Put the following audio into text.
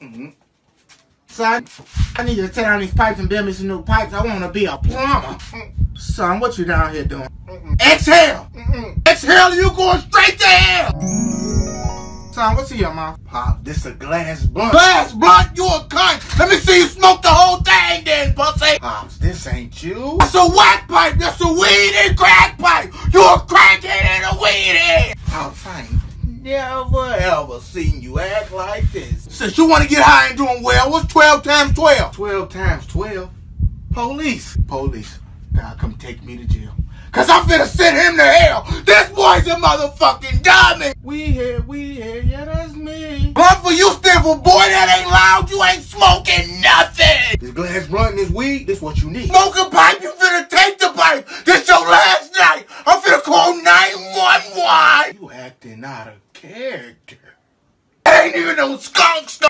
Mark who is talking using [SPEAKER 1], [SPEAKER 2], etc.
[SPEAKER 1] Mm-hmm. Son, I need you to tear down these pipes and build me some new pipes. I want to be a plumber. Son, what you down here doing? Exhale! Exhale, you going straight to hell! Son, what's in your mouth?
[SPEAKER 2] Pop, this a glass blunt.
[SPEAKER 1] Glass blunt, you a cunt! Let me see you smoke the whole thing then, pussy!
[SPEAKER 2] Pops, this ain't you.
[SPEAKER 1] That's a whack pipe! That's a weed and crack pipe! You a crackhead and a weed
[SPEAKER 2] Pops, I ain't never ever seen you act like this.
[SPEAKER 1] Since you want to get high and doing well, what's 12 times 12?
[SPEAKER 2] 12 times 12. Police.
[SPEAKER 1] Police. Now come take me to jail. Cause I'm finna send him to hell. This boy's a motherfucking dummy.
[SPEAKER 2] We here, we here, yeah, that's me.
[SPEAKER 1] Blunt for you for boy that ain't loud, you ain't smoking nothing.
[SPEAKER 2] This glass and this weed, this what you need.
[SPEAKER 1] Smoke a pipe, you acting out of character. Ain't even no skunks